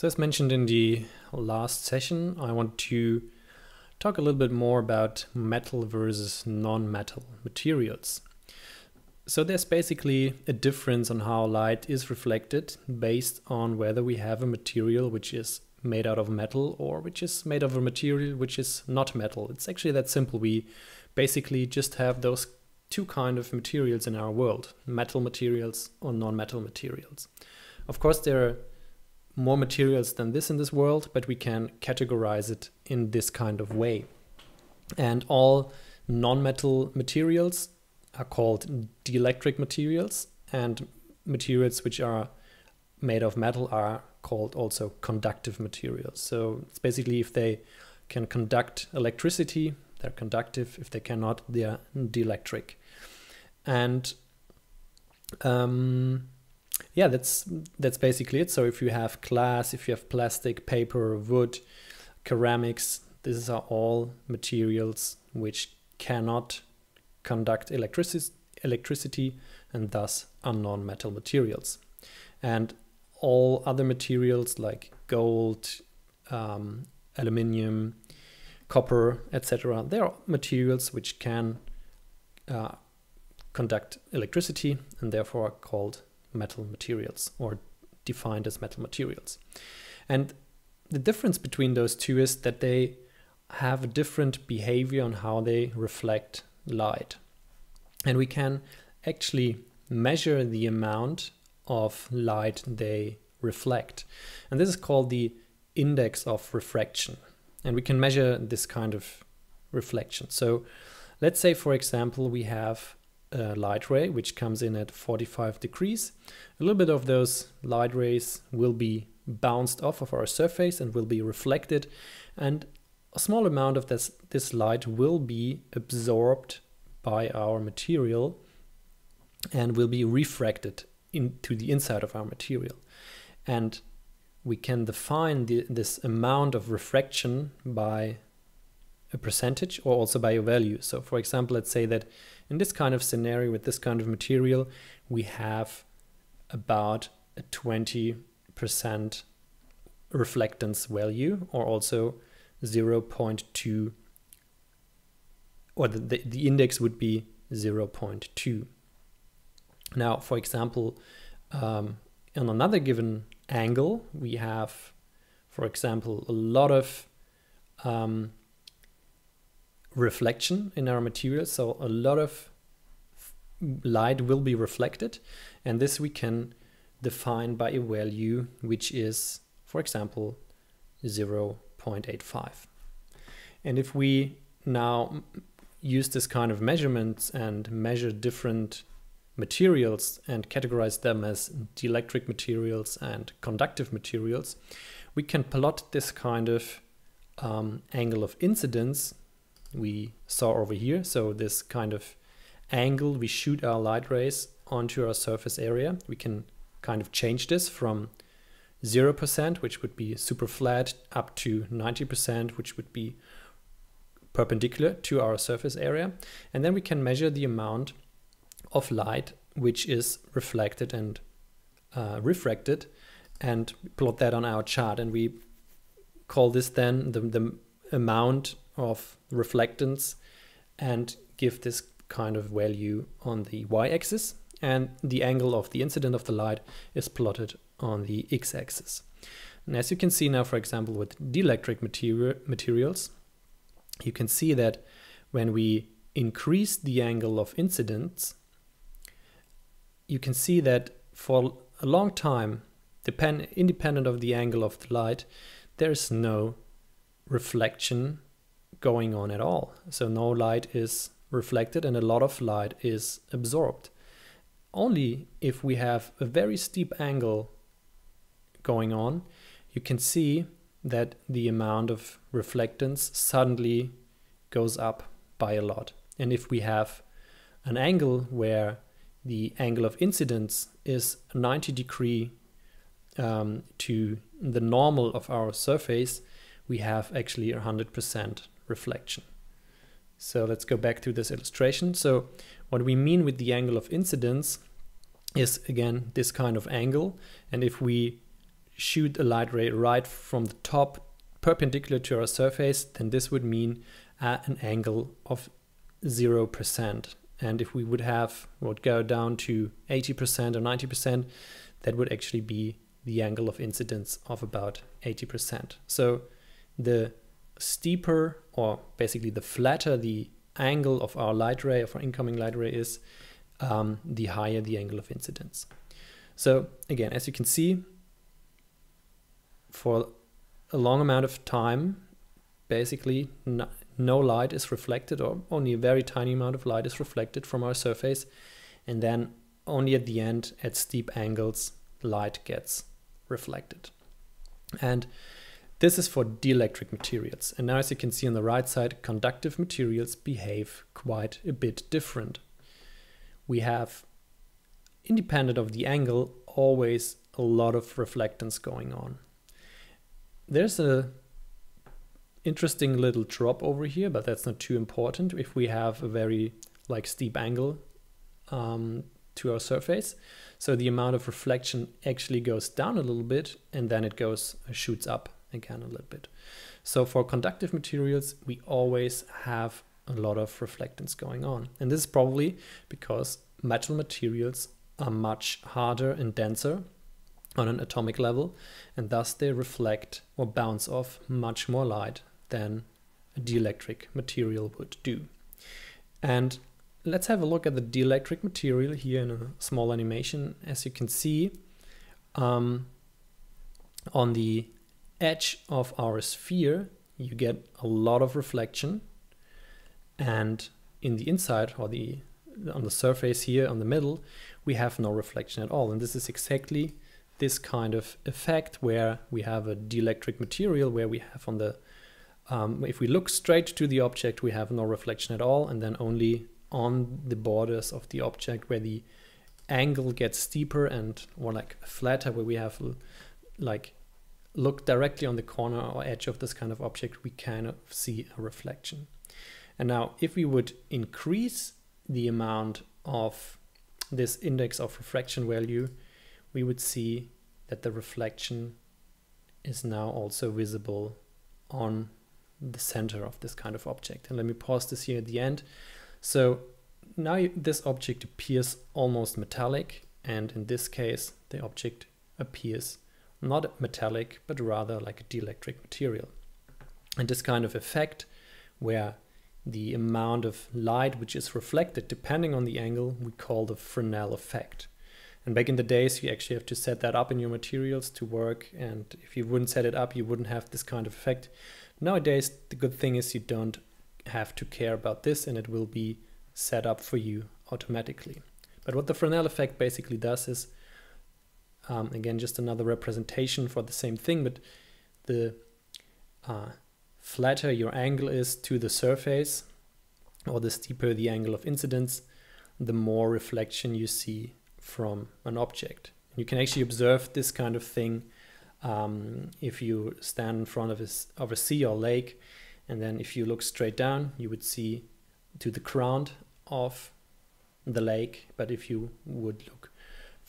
So as mentioned in the last session, I want to talk a little bit more about metal versus non-metal materials. So there's basically a difference on how light is reflected based on whether we have a material which is made out of metal or which is made of a material which is not metal. It's actually that simple. We basically just have those two kind of materials in our world, metal materials or non-metal materials. Of course, there are more materials than this in this world, but we can categorize it in this kind of way. And all non-metal materials are called dielectric materials, and materials which are made of metal are called also conductive materials. So it's basically if they can conduct electricity, they're conductive. If they cannot, they are dielectric. And um, yeah, that's that's basically it. So if you have glass, if you have plastic, paper, wood, ceramics, these are all materials which cannot conduct electricity, electricity and thus are non-metal materials. And all other materials like gold, um, aluminium, copper, etc., they are materials which can uh, conduct electricity and therefore are called metal materials or defined as metal materials. And the difference between those two is that they have a different behavior on how they reflect light. And we can actually measure the amount of light they reflect. And this is called the index of refraction. And we can measure this kind of reflection. So let's say, for example, we have a light ray which comes in at 45 degrees. A little bit of those light rays will be bounced off of our surface and will be reflected and a small amount of this, this light will be absorbed by our material and will be refracted into the inside of our material. And we can define the, this amount of refraction by a percentage or also by a value. So for example, let's say that in this kind of scenario with this kind of material, we have about a 20% reflectance value or also 0.2 or the, the, the index would be 0.2. Now, for example, um, on another given angle, we have, for example, a lot of um, reflection in our material. So a lot of light will be reflected. And this we can define by a value which is, for example, 0.85. And if we now use this kind of measurements and measure different materials and categorize them as dielectric materials and conductive materials, we can plot this kind of um, angle of incidence we saw over here. So this kind of angle we shoot our light rays onto our surface area. We can kind of change this from 0%, which would be super flat, up to 90%, which would be perpendicular to our surface area. And then we can measure the amount of light which is reflected and uh, refracted and plot that on our chart. And we call this then the, the amount of reflectance and give this kind of value on the y-axis and the angle of the incident of the light is plotted on the x-axis. And as you can see now, for example, with dielectric material, materials, you can see that when we increase the angle of incidence, you can see that for a long time, depend, independent of the angle of the light, there is no reflection going on at all. So no light is reflected and a lot of light is absorbed. Only if we have a very steep angle going on, you can see that the amount of reflectance suddenly goes up by a lot. And if we have an angle where the angle of incidence is 90 degree um, to the normal of our surface, we have actually 100% reflection. So let's go back to this illustration. So what we mean with the angle of incidence is again this kind of angle. And if we shoot a light ray right from the top perpendicular to our surface, then this would mean uh, an angle of 0%. And if we would have, would go down to 80% or 90%, that would actually be the angle of incidence of about 80%. So the steeper, or basically the flatter the angle of our light ray, of our incoming light ray is, um, the higher the angle of incidence. So again, as you can see, for a long amount of time, basically no, no, light is reflected or only a very tiny amount of light is reflected from our surface. And then only at the end, at steep angles, light gets reflected. And this is for dielectric materials. And now as you can see on the right side, conductive materials behave quite a bit different. We have, independent of the angle, always a lot of reflectance going on. There's a interesting little drop over here, but that's not too important if we have a very like steep angle um, to our surface. So the amount of reflection actually goes down a little bit and then it goes shoots up again a little bit. So for conductive materials, we always have a lot of reflectance going on. And this is probably because metal materials are much harder and denser on an atomic level, and thus they reflect or bounce off much more light than a dielectric material would do. And let's have a look at the dielectric material here in a small animation. As you can see, um, on the edge of our sphere, you get a lot of reflection. And in the inside or the on the surface here on the middle, we have no reflection at all. And this is exactly this kind of effect where we have a dielectric material where we have on the um, if we look straight to the object, we have no reflection at all, and then only on the borders of the object where the angle gets steeper and more like flatter, where we have like look directly on the corner or edge of this kind of object, we kind of see a reflection. And now if we would increase the amount of this index of refraction value, we would see that the reflection is now also visible on the center of this kind of object. And let me pause this here at the end. So now this object appears almost metallic, and in this case, the object appears not metallic, but rather like a dielectric material. And this kind of effect, where the amount of light which is reflected depending on the angle, we call the Fresnel effect. And back in the days, you actually have to set that up in your materials to work. And if you wouldn't set it up, you wouldn't have this kind of effect. Nowadays, the good thing is you don't have to care about this and it will be set up for you automatically. But what the Fresnel effect basically does is, um, again, just another representation for the same thing, but the uh, flatter your angle is to the surface, or the steeper the angle of incidence, the more reflection you see from an object. You can actually observe this kind of thing um, if you stand in front of a, of a sea or lake, and then if you look straight down, you would see to the ground of the lake. But if you would look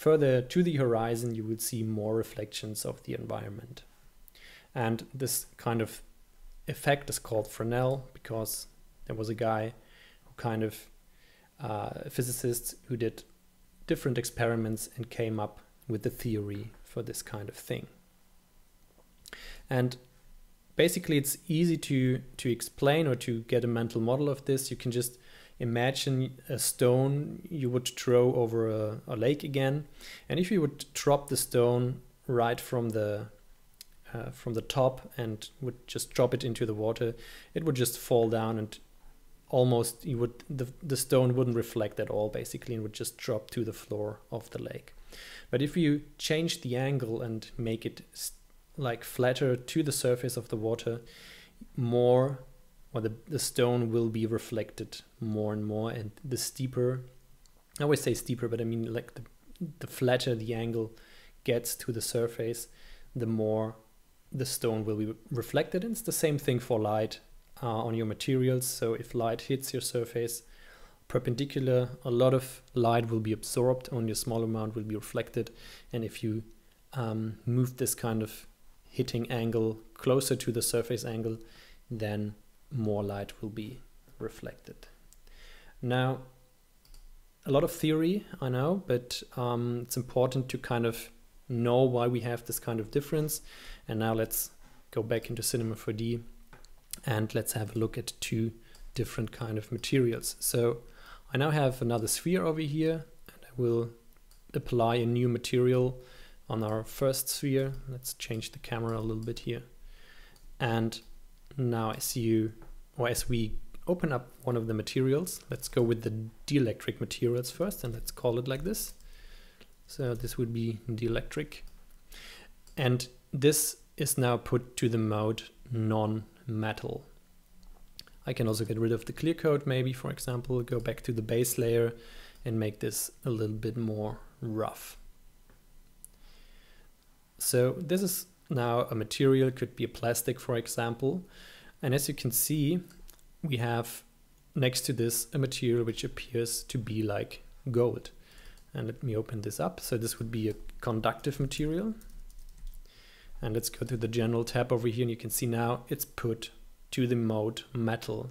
further to the horizon, you would see more reflections of the environment. And this kind of effect is called Fresnel because there was a guy who kind of uh, a physicist who did different experiments and came up with the theory for this kind of thing. And basically it's easy to, to explain or to get a mental model of this. You can just imagine a stone you would throw over a, a lake again. And if you would drop the stone right from the uh, from the top and would just drop it into the water, it would just fall down and almost you would the, the stone wouldn't reflect at all basically and would just drop to the floor of the lake. But if you change the angle and make it like flatter to the surface of the water, more or the, the stone will be reflected more and more and the steeper I always say steeper, but I mean like the, the flatter the angle gets to the surface, the more the stone will be reflected. And it's the same thing for light uh, on your materials. So if light hits your surface perpendicular, a lot of light will be absorbed, only a small amount will be reflected. And if you um, move this kind of hitting angle closer to the surface angle, then more light will be reflected. Now, a lot of theory, I know, but um, it's important to kind of know why we have this kind of difference. And now let's go back into Cinema 4D and let's have a look at two different kind of materials. So I now have another sphere over here and I will apply a new material on our first sphere. Let's change the camera a little bit here. And now as you, or as we open up one of the materials, let's go with the dielectric materials first and let's call it like this. So this would be dielectric. And this is now put to the mode non-metal. I can also get rid of the clear coat maybe, for example, go back to the base layer and make this a little bit more rough. So this is now a material, could be a plastic, for example. And as you can see, we have next to this a material which appears to be like gold. And let me open this up. So this would be a conductive material. And let's go to the general tab over here and you can see now it's put to the mode metal.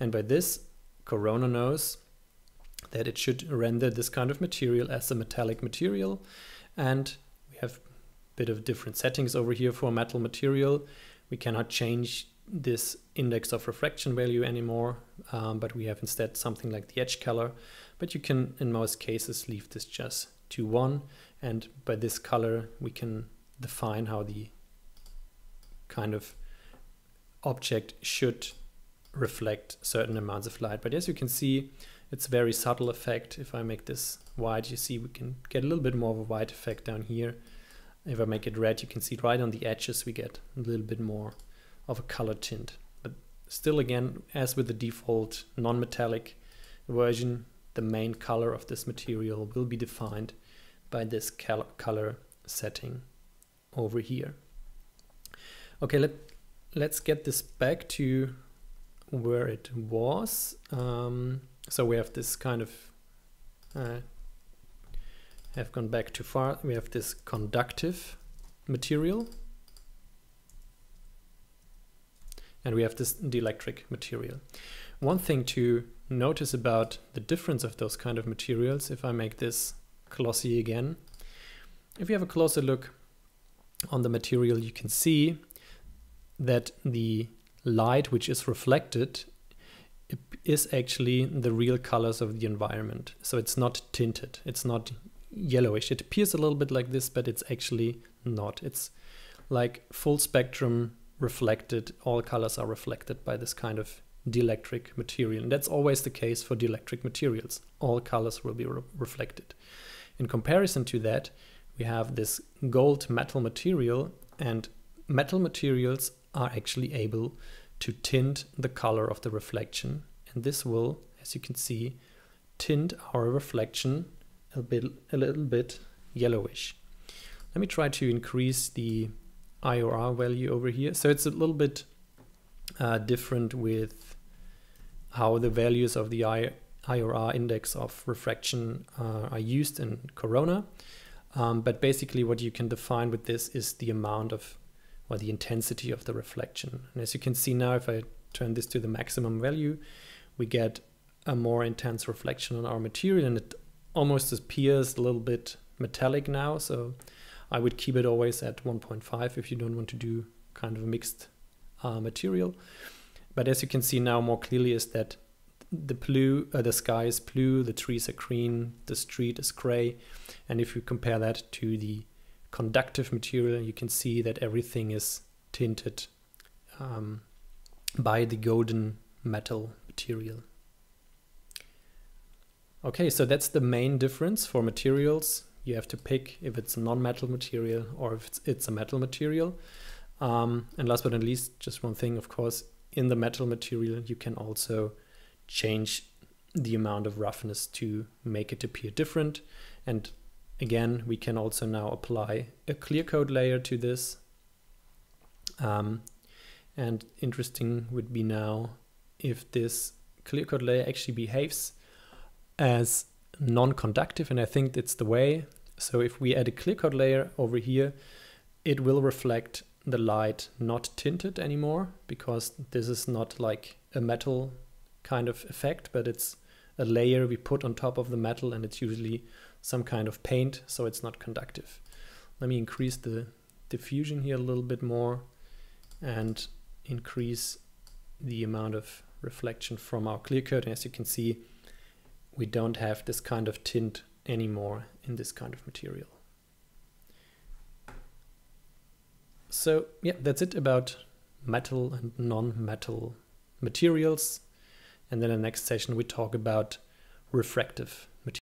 And by this, Corona knows that it should render this kind of material as a metallic material. And we have bit of different settings over here for metal material. We cannot change this index of refraction value anymore, um, but we have instead something like the edge color. But you can, in most cases, leave this just to 1. And by this color, we can define how the kind of object should reflect certain amounts of light. But as you can see, it's a very subtle effect. If I make this white, you see we can get a little bit more of a white effect down here. If I make it red, you can see right on the edges we get a little bit more of a color tint. But still again, as with the default non-metallic version, the main color of this material will be defined by this color setting over here. Okay, let, let's get this back to where it was. Um, so we have this kind of, uh, have gone back too far. We have this conductive material. And we have this dielectric material. One thing to notice about the difference of those kind of materials, if I make this glossy again, if you have a closer look on the material, you can see that the light which is reflected is actually the real colors of the environment. So it's not tinted, it's not yellowish. It appears a little bit like this, but it's actually not. It's like full spectrum reflected, all colors are reflected by this kind of dielectric material. And that's always the case for dielectric materials. All colors will be re reflected. In comparison to that, we have this gold metal material and metal materials are actually able to tint the color of the reflection. And this will, as you can see, tint our reflection a, bit, a little bit yellowish. Let me try to increase the IOR value over here. So it's a little bit uh, different with how the values of the I, IOR index of refraction uh, are used in Corona. Um, but basically what you can define with this is the amount of or the intensity of the reflection. And as you can see now, if I turn this to the maximum value, we get a more intense reflection on our material and it almost appears a little bit metallic now. So I would keep it always at 1.5 if you don't want to do kind of a mixed uh, material. But as you can see now more clearly is that the blue, uh, the sky is blue, the trees are green, the street is gray. And if you compare that to the conductive material, you can see that everything is tinted um, by the golden metal material. Okay, so that's the main difference for materials. You have to pick if it's a non-metal material or if it's, it's a metal material. Um, and last but not least, just one thing, of course, in the metal material, you can also change the amount of roughness to make it appear different. And Again, we can also now apply a clear coat layer to this. Um, and interesting would be now if this clear coat layer actually behaves as non-conductive, and I think it's the way. So if we add a clear coat layer over here, it will reflect the light not tinted anymore because this is not like a metal kind of effect, but it's a layer we put on top of the metal and it's usually some kind of paint, so it's not conductive. Let me increase the diffusion here a little bit more and increase the amount of reflection from our clear coat. And as you can see, we don't have this kind of tint anymore in this kind of material. So yeah, that's it about metal and non-metal materials. And then in the next session, we talk about refractive